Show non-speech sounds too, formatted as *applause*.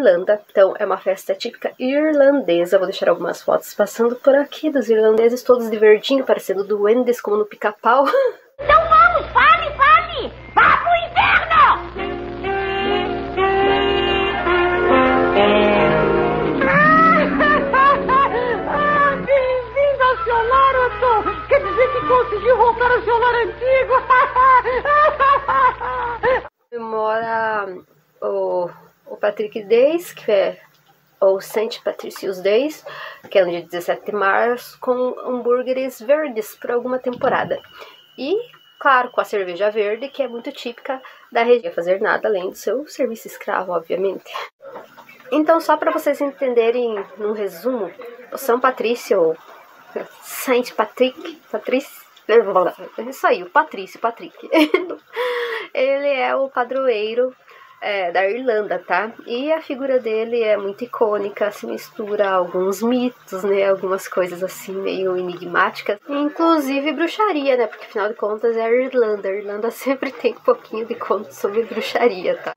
Irlanda. Então é uma festa típica irlandesa. Vou deixar algumas fotos passando por aqui dos irlandeses todos de verdinho, parecendo duendes como no pica-pau. *laughs* Então vamos, fale, fale! Vá pro inferno! Bem-vindo ao seu lar, Otto! Quer dizer que conseguiu voltar ao seu lar antigo? Mora o, o Patrick Days, que é ou Saint Patricius Days, que é no dia 17 de março, com hambúrgueres verdes por alguma temporada. E, claro, com a cerveja verde, que é muito típica da região. fazer nada além do seu serviço escravo, obviamente. Então, só para vocês entenderem, num resumo, o São Patrício, ou Saint Patrick, Patrício, isso aí, o Patrício, Patrick. *laughs* Ele é o padroeiro é, da Irlanda, tá? E a figura dele é muito icônica, se mistura alguns mitos, né? Algumas coisas assim meio enigmáticas, inclusive bruxaria, né? Porque afinal de contas é a Irlanda. A Irlanda *laughs* sempre tem um pouquinho de conto sobre bruxaria, tá?